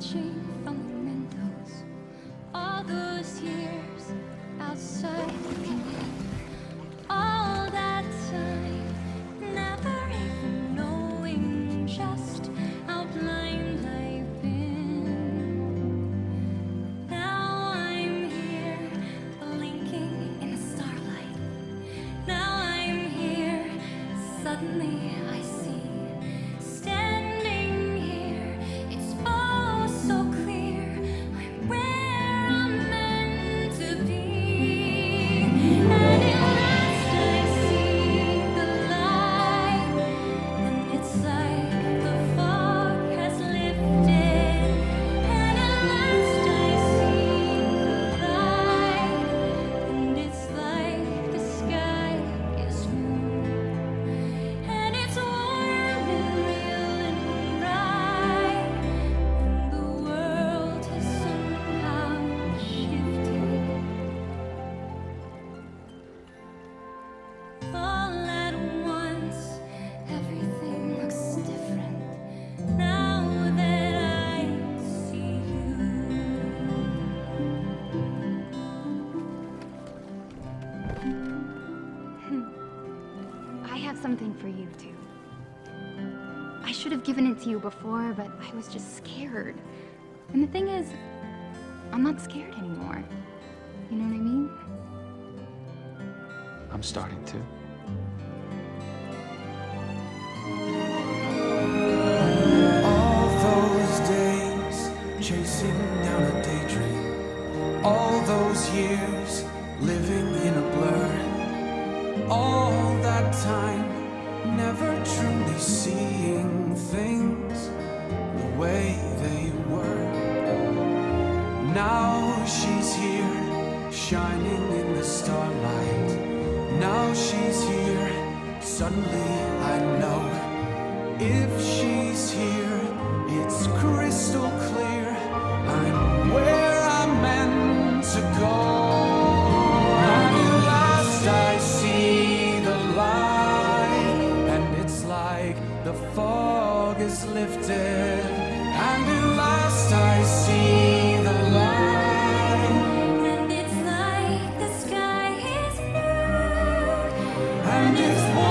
change. For you too. I should have given it to you before, but I was just scared. And the thing is, I'm not scared anymore. You know what I mean? I'm starting to. All those days chasing down a daydream. All those years living in a blur. All that time never truly seeing things the way they were. Now she's here, shining in the starlight. Now she's here, suddenly I know. If the fog is lifted, and at last I see the light. And it's like the sky is new. and it's.